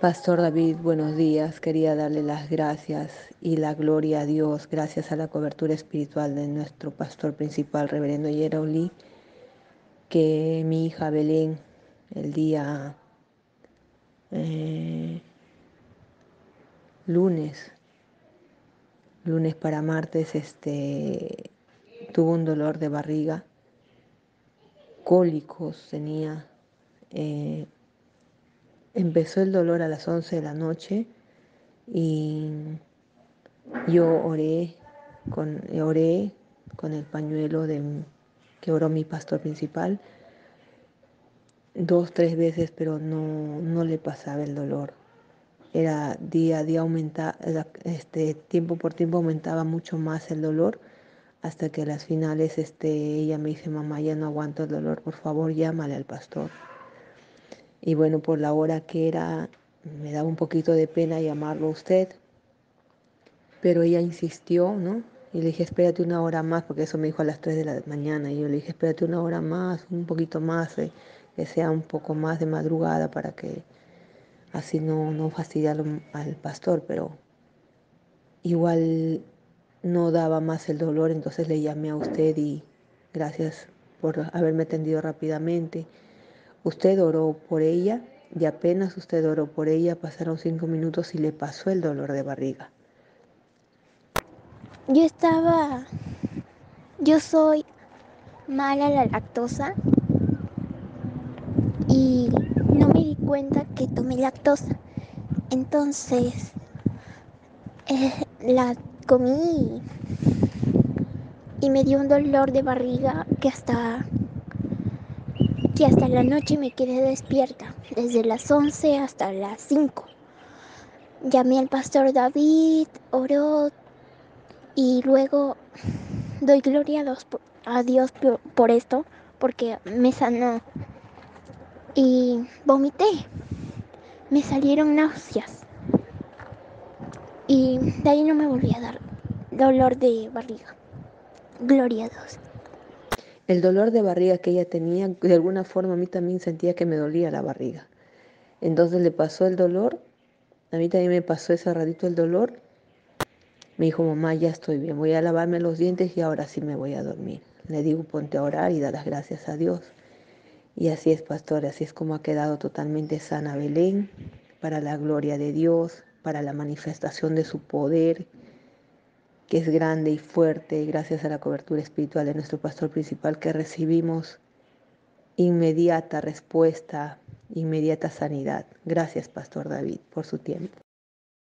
Pastor David, buenos días. Quería darle las gracias y la gloria a Dios, gracias a la cobertura espiritual de nuestro pastor principal, reverendo Yerauli, que mi hija Belén, el día eh, lunes, lunes para martes, este, tuvo un dolor de barriga, cólicos tenía. Eh, empezó el dolor a las 11 de la noche y yo oré con, oré con el pañuelo de, que oró mi pastor principal dos, tres veces, pero no, no le pasaba el dolor. Era día a día aumentaba, este, tiempo por tiempo aumentaba mucho más el dolor hasta que a las finales este, ella me dice, mamá, ya no aguanto el dolor, por favor llámale al pastor. Y bueno, por la hora que era, me daba un poquito de pena llamarlo a usted, pero ella insistió, ¿no? Y le dije, espérate una hora más, porque eso me dijo a las 3 de la mañana. Y yo le dije, espérate una hora más, un poquito más, eh, que sea un poco más de madrugada para que así no, no al pastor. Pero igual no daba más el dolor, entonces le llamé a usted y gracias por haberme atendido rápidamente. Usted oró por ella y apenas usted oró por ella, pasaron cinco minutos y le pasó el dolor de barriga. Yo estaba, yo soy mala a la lactosa y no me di cuenta que tomé lactosa. Entonces, eh, la comí y me dio un dolor de barriga que hasta que hasta la noche me quedé despierta, desde las 11 hasta las 5. Llamé al pastor David, oró y luego doy gloria a Dios, a Dios por esto, porque me sanó. Y vomité, me salieron náuseas. Y de ahí no me volví a dar dolor de barriga. Gloria a Dios. El dolor de barriga que ella tenía, de alguna forma a mí también sentía que me dolía la barriga. Entonces le pasó el dolor, a mí también me pasó ese ratito el dolor. Me dijo, mamá, ya estoy bien, voy a lavarme los dientes y ahora sí me voy a dormir. Le digo, ponte a orar y da las gracias a Dios. Y así es, pastor, así es como ha quedado totalmente sana Belén, para la gloria de Dios, para la manifestación de su poder que es grande y fuerte gracias a la cobertura espiritual de nuestro pastor principal que recibimos inmediata respuesta, inmediata sanidad. Gracias, Pastor David, por su tiempo.